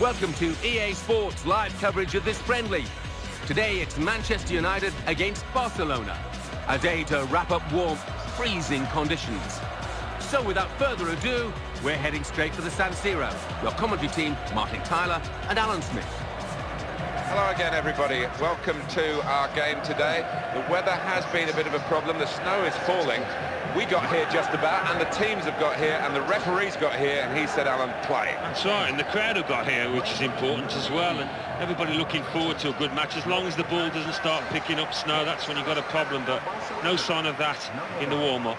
Welcome to EA Sports live coverage of this friendly. Today it's Manchester United against Barcelona. A day to wrap up warm, freezing conditions. So without further ado, we're heading straight for the San Siro. Your commentary team, Martin Tyler and Alan Smith. Hello again, everybody. Welcome to our game today. The weather has been a bit of a problem. The snow is falling. We got here just about, and the teams have got here, and the referee's got here, and he said, Alan, play. That's right, and the crowd have got here, which is important as well, and everybody looking forward to a good match. As long as the ball doesn't start picking up snow, that's when you've got a problem, but no sign of that in the warm-up.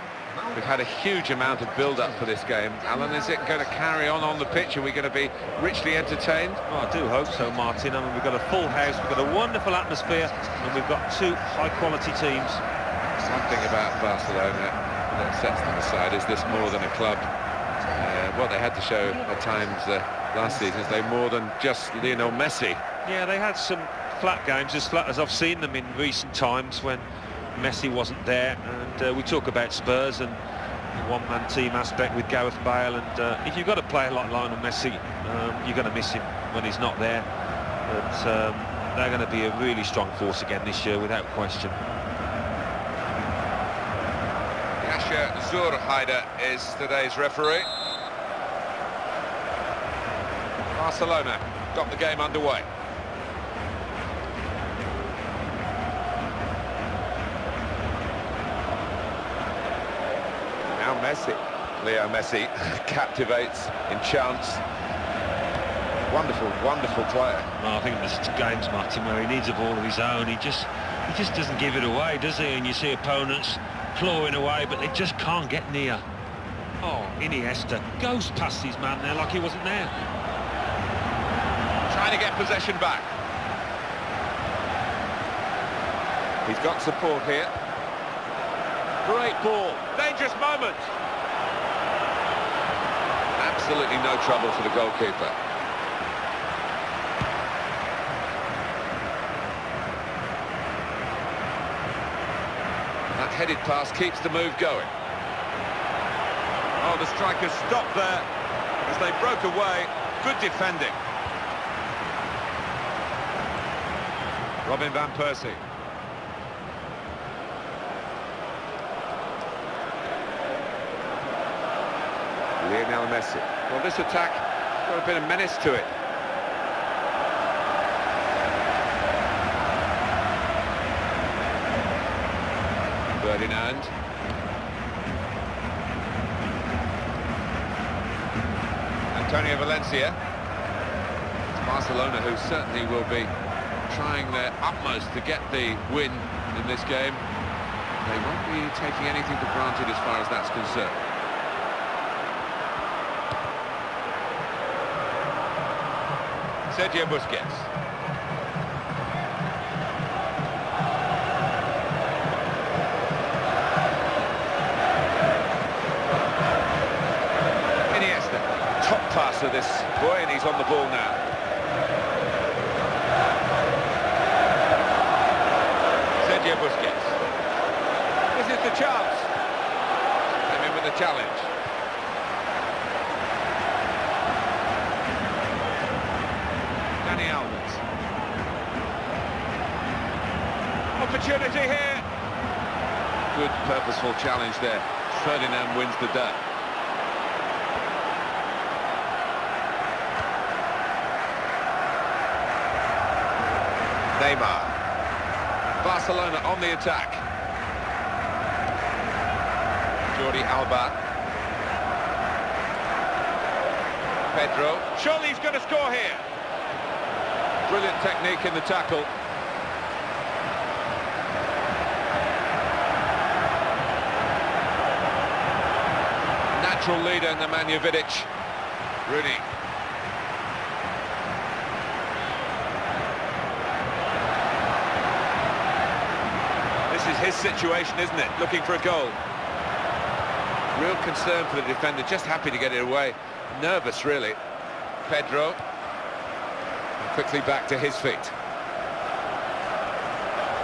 We've had a huge amount of build-up for this game. Alan, is it going to carry on on the pitch? Are we going to be richly entertained? Well, I do hope so, Martin. I mean, we've got a full house, we've got a wonderful atmosphere, and we've got two high-quality teams. One thing about Barcelona that sets them aside is this more than a club. Uh, what they had to show at times uh, last season is they more than just Lionel Messi. Yeah, they had some flat games, as flat as I've seen them in recent times when Messi wasn't there. And uh, we talk about Spurs and the one-man team aspect with Gareth Bale. And uh, if you've got a player like Lionel Messi, um, you're going to miss him when he's not there. But um, they're going to be a really strong force again this year, without question. Zurheider is today's referee. Barcelona got the game underway. Now Messi. Leo Messi captivates, enchants. Wonderful, wonderful player. Well, I think there's games, Martin, where he needs a ball of his own. He just he just doesn't give it away, does he? And you see opponents clawing away, but they just can't get near. Oh, Iniesta goes past his man there like he wasn't there. Trying to get possession back. He's got support here. Great ball. Dangerous moment. Absolutely no trouble for the goalkeeper. Headed pass keeps the move going. Oh, the strikers stopped there as they broke away. Good defending. Robin Van Persie. Lionel Messi. Well, this attack got a bit of menace to it. Ferdinand. Antonio Valencia. It's Barcelona who certainly will be trying their utmost to get the win in this game. They won't be taking anything for granted as far as that's concerned. Sergio Busquets. Top passer this boy, and he's on the ball now. Sergio Busquets. This is the chance. Came in with the challenge. Dani Alves. Opportunity here. Good purposeful challenge there. Ferdinand wins the day. Neymar. Barcelona on the attack. Jordi Alba. Pedro. Surely he's going to score here. Brilliant technique in the tackle. Natural leader in the Nemanja Vidic. Rooney. His situation, isn't it? Looking for a goal. Real concern for the defender, just happy to get it away. Nervous, really. Pedro. Quickly back to his feet.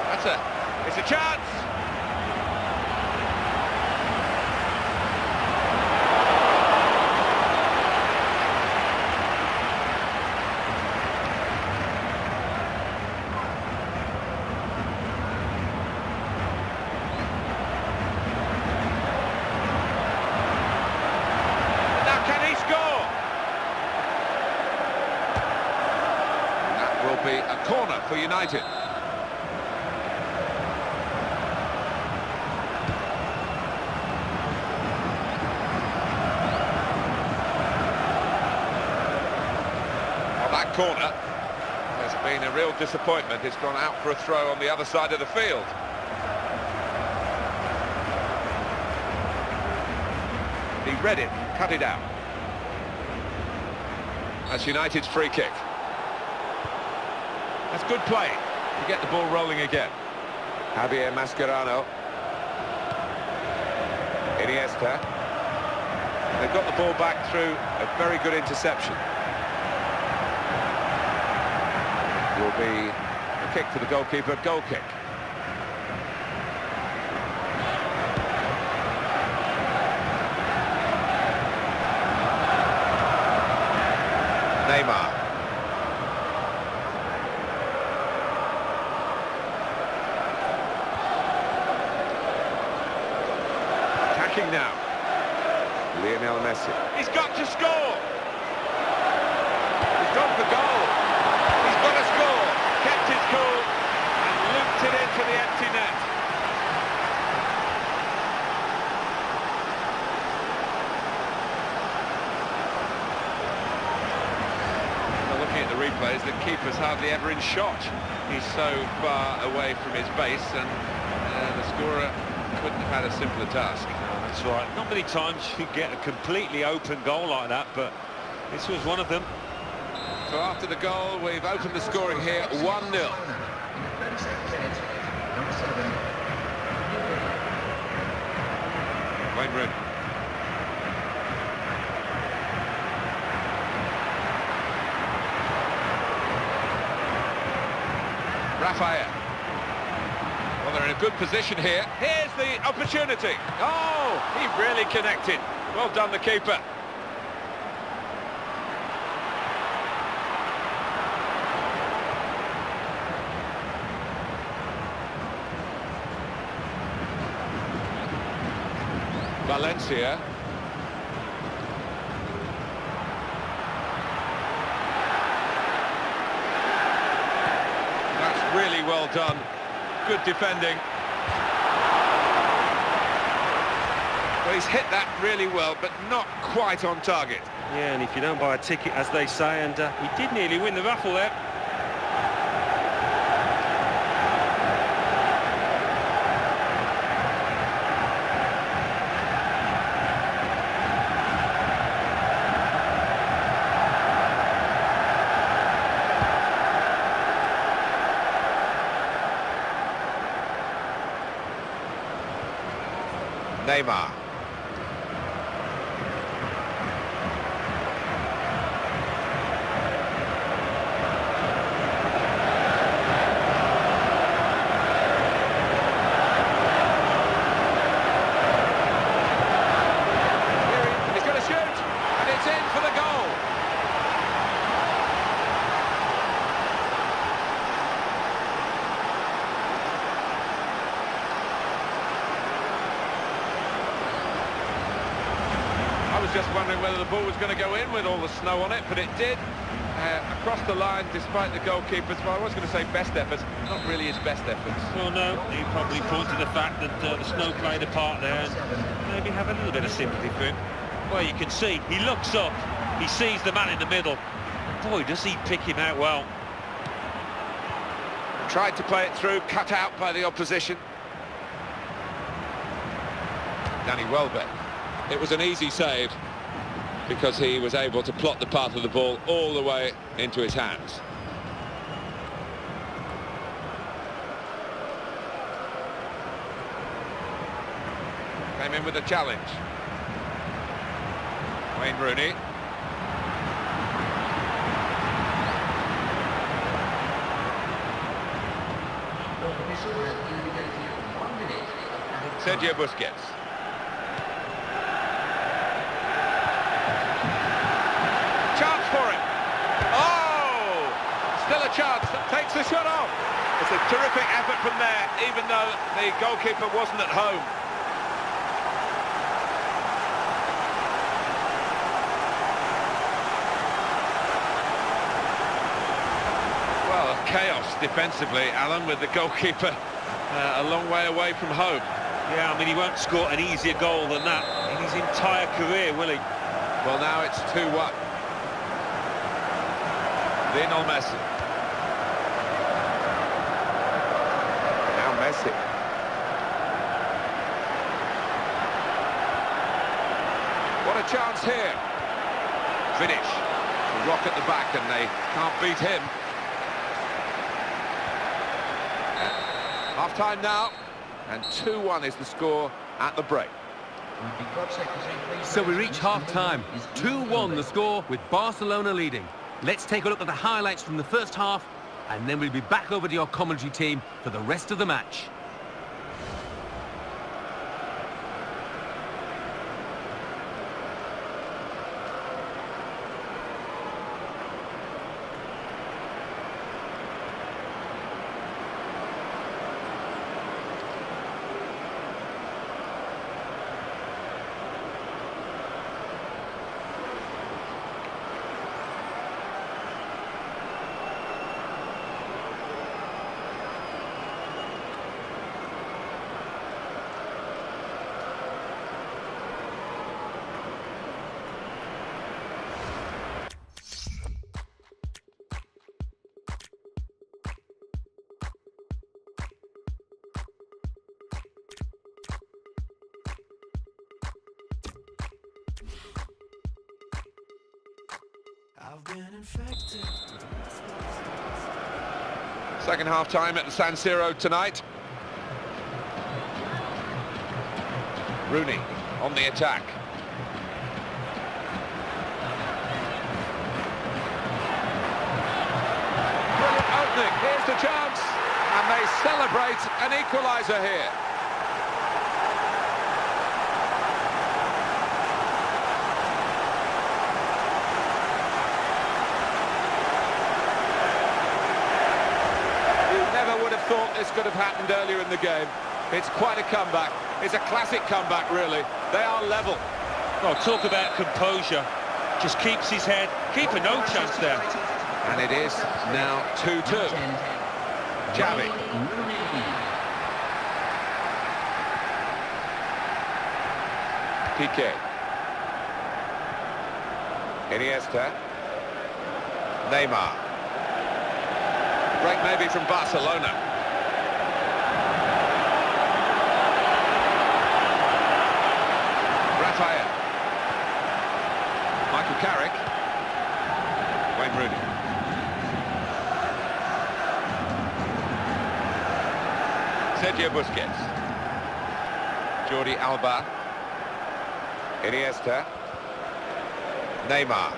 That's a... It's a chance! Now can he score? That will be a corner for United. Well, that corner has disappointment. It's gone out for a throw on the other side of the field. He read it, cut it out. That's United's free kick. That's good play to get the ball rolling again. Javier Mascherano. Iniesta. They've got the ball back through a very good interception. Will be a kick for the goalkeeper, goal kick. Neymar. Attacking now. Lionel Messi. He's got to score! He's got the goal. He's got to score. Kept his cool and looped it into the empty net. Well, looking at the the keeper's hardly ever in shot. He's so far away from his base, and uh, the scorer couldn't have had a simpler task. That's right. Not many times you get a completely open goal like that, but this was one of them. So after the goal, we've opened the scoring here, 1-0. Wayne Rooney. Rafael. Well, they're in a good position here. Here's the opportunity. Oh, he really connected. Well done, the keeper. Valencia. That's really well done. Good defending. Well, he's hit that really well, but not quite on target. Yeah, and if you don't buy a ticket, as they say, and uh, he did nearly win the raffle there. Neymar. He's going to shoot, and it's in for the goal. I was just wondering whether the ball was going to go in with all the snow on it, but it did. Uh, across the line, despite the goalkeeper's, well, I was going to say best efforts, not really his best efforts. Well, no, he probably pointed to the fact that uh, the snow played a part there and maybe have a little bit of sympathy for him. Well, you can see, he looks up, he sees the man in the middle. Boy, does he pick him out well. Tried to play it through, cut out by the opposition. Danny Welbeck. It was an easy save because he was able to plot the path of the ball all the way into his hands. Came in with a challenge. Wayne Rooney. Sergio Busquets. Chance for it. Oh! Still a chance. Takes the shot off. It's a terrific effort from there, even though the goalkeeper wasn't at home. Well, chaos defensively, Alan, with the goalkeeper uh, a long way away from home. Yeah, I mean, he won't score an easier goal than that in his entire career, will he? Well, now it's 2-1. Lionel Messi. Now Messi. What a chance here. Finish. The rock at the back and they can't beat him. Half-time now, and 2-1 is the score at the break. So we reach half-time. 2-1 the score with Barcelona leading. Let's take a look at the highlights from the first half, and then we'll be back over to your commentary team for the rest of the match. Second half time at the San Siro tonight. Rooney on the attack. Brilliant opening. Here's the chance. And they celebrate an equaliser here. You never would have thought this could have happened earlier in the game. It's quite a comeback. It's a classic comeback, really. They are level. Oh, talk about composure. Just keeps his head. Keeper no chance there. And it is now 2-2. Xavi. Piqué. Iniesta. Neymar. Break maybe from Barcelona. Carrick. Wayne Rooney. Sergio Busquets. Jordi Alba. Iniesta. Neymar.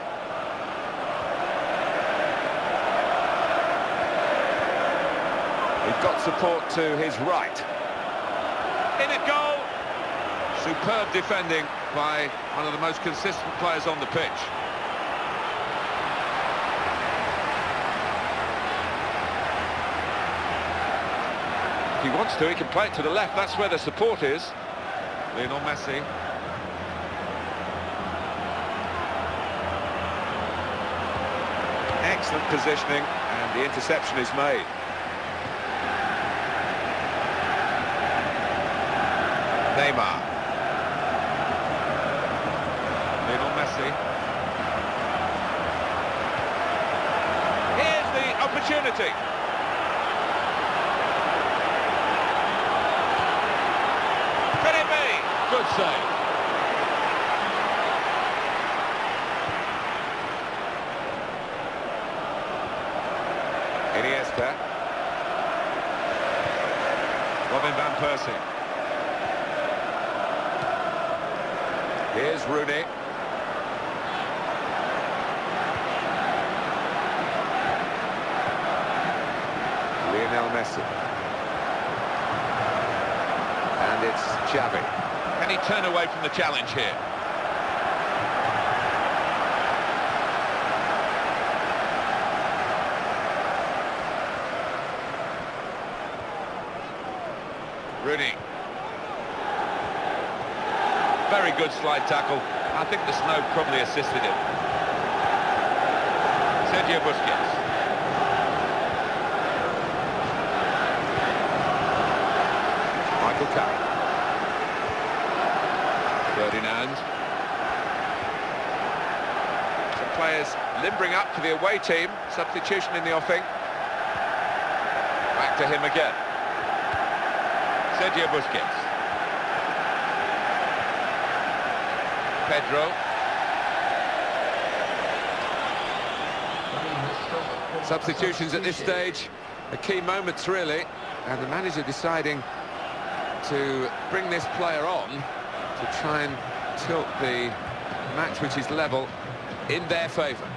He's got support to his right. In a goal! Superb defending by one of the most consistent players on the pitch. If he wants to, he can play it to the left. That's where the support is. Lionel Messi. Excellent positioning, and the interception is made. Neymar. Lionel Messi. Here's the opportunity. Could it be? Good save. Iniesta. Robin Van Persie. Here's Rooney. Lionel Messi. And it's Xavi. Can he turn away from the challenge here? Rooney. Very good slide tackle. I think the snow probably assisted him. Sergio Busquets. Michael Carrick. Ferdinand. Some players limbering up for the away team. Substitution in the offing. Back to him again. Sergio Busquets. Pedro. Substitutions at this stage, the key moments really, and the manager deciding to bring this player on to try and tilt the match which is level in their favour.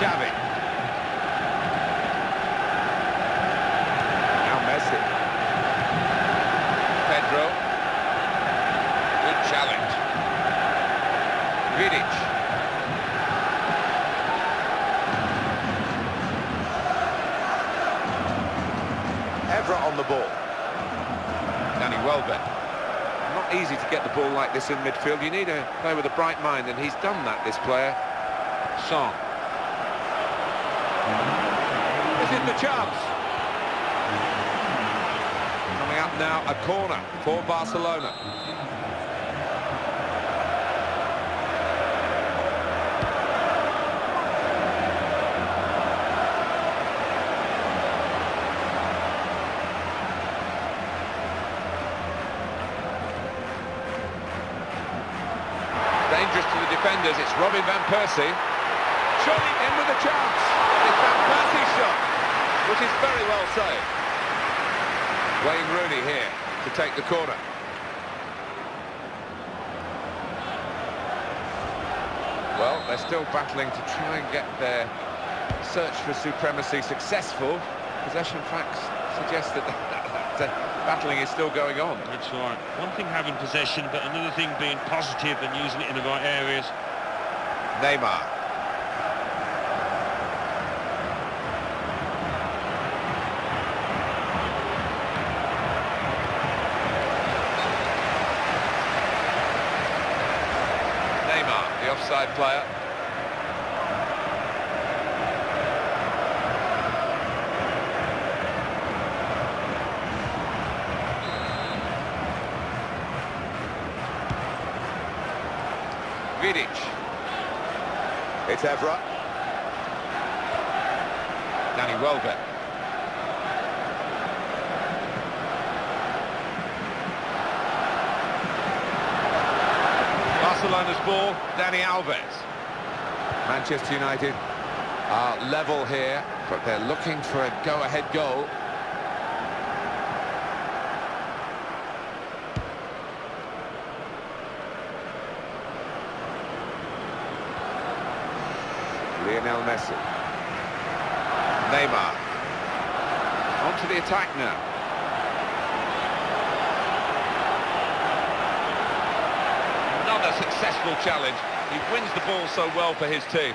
Xavi. Now Messi. Pedro. Good challenge. Vidic. Evra on the ball. Danny Welbeck. Not easy to get the ball like this in midfield. You need to play with a bright mind, and he's done that, this player. Son. This is the chance. Coming up now, a corner for Barcelona. Dangerous to the defenders, it's Robin Van Persie. Surely in with a chance. It's Van Persie's shot, which is very well saved. Wayne Rooney here to take the corner. Well, they're still battling to try and get their search for supremacy successful. Possession facts suggest that, uh, battling is still going on. That's right. One thing having possession, but another thing being positive and using it in the right areas. Neymar. Neymar, the offside player. Vidic. It's Evra. Danny Welbeck. Barcelona's ball, Dani Alves. Manchester United are level here, but they're looking for a go-ahead goal. Lionel Messi. Neymar. On to the attack now. Another successful challenge. He wins the ball so well for his team.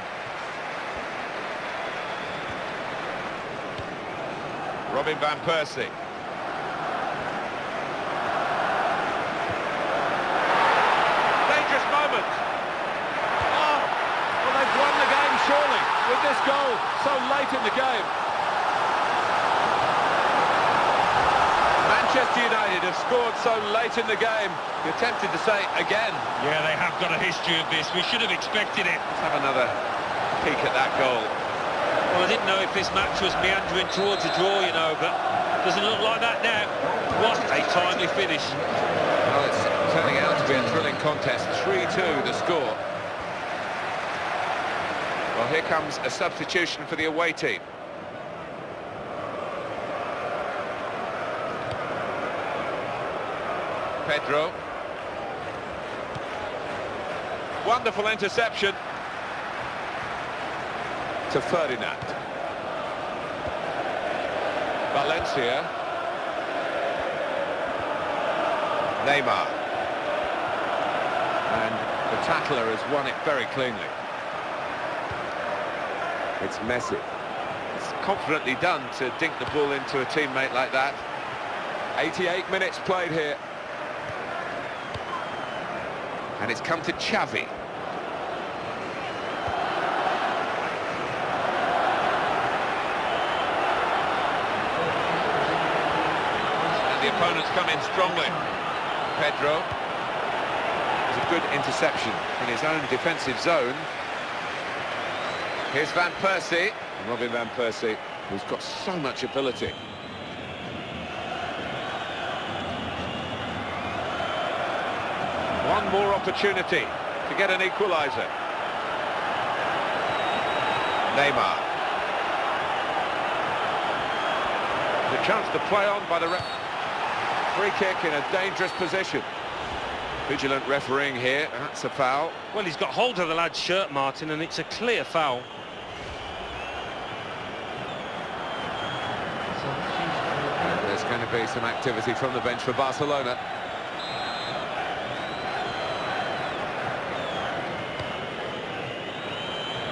Robin Van Persie. Dangerous moment. Oh, well, they've won the game, surely, with this goal so late in the game. Manchester United have scored so late in the game. You're tempted to say again. Yeah, they have got a history of this. We should have expected it. Let's have another peek at that goal. Well, I didn't know if this match was meandering towards a draw, you know, but doesn't look like that now. What a timely finish. Well, it's turning out to be a thrilling contest. 3-2 the score. Well, here comes a substitution for the away team. Pedro. Wonderful interception to Ferdinand. Valencia. Neymar. And the tackler has won it very cleanly. It's Messi. It's confidently done to dink the ball into a teammate like that. 88 minutes played here. And it's come to Xavi. And the opponents come in strongly. Pedro. It's a good interception in his own defensive zone. Here's Van Persie. Robin Van Persie, who's got so much ability. One more opportunity to get an equaliser. Neymar. The chance to play on by the. Free kick in a dangerous position. Vigilant refereeing here, that's a foul. Well, he's got hold of the lad's shirt, Martin, and it's a clear foul. There's be some activity from the bench for Barcelona.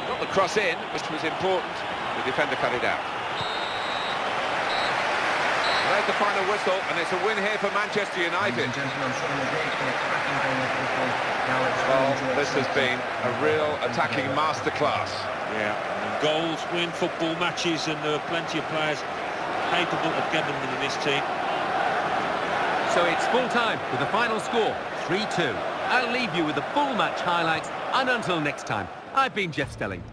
Got the cross in, which was important. The defender cut it out. There's the final whistle, and it's a win here for Manchester United. Well, this has been a real attacking masterclass. Yeah. Goals win football matches, and there are plenty of players capable of getting them in this team. So it's full time with the final score, 3-2. I'll leave you with the full match highlights, and until next time, I've been Jeff Stelling.